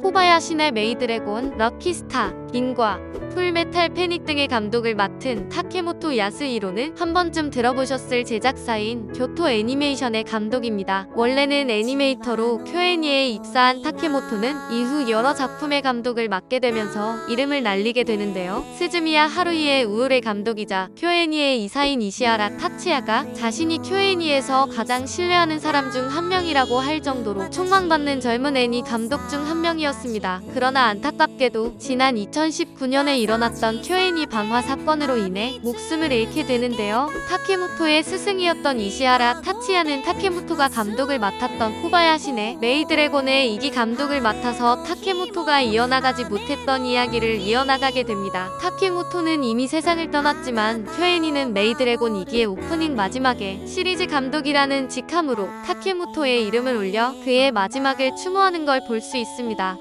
코바야시네 메이드래곤, 럭키스타, 빙과, 풀메탈 패닉 등의 감독을 맡은 타케모토 야스히로는 한 번쯤 들어보셨을 제작사인 교토 애니메이션의 감독입니다. 원래는 애니메이터로 쿄애니에 입사한 타케모토는 이후 여러 작품의 감독을 맡게 되면서 이름을 날리게 되는데요. 스즈미야 하루히의 우울의 감독이자 쿄애니의 이사인 이시하라 타츠야가 자신이 쿄애니에서 가장 신뢰하는 사람 중 한 명이라고 할 정도로 촉망받는 젊은 애니 감독 중 한 명이었습니다. 그러나 안타깝게도 지난 2019년에 일어났던 쿄애니 방화 사건으로 인해 목숨을 잃게 되는데요. 타케모토의 스승이었던 이시하라 타츠야는 타케모토가 감독을 맡았던 코바야시네 메이드래곤의 2기 감독을 맡아서 타케모토가 이어나가지 못했던 이야기를 이어나가게 됩니다. 타케모토는 이미 세상을 떠났지만 쿄애니는 메이드래곤 2기의 오프닝 마지막에 시리즈 감독이라는 직함으로 타케모토의 이름을 올려 그의 마지막을 추모하는 걸 볼 수 있습니다.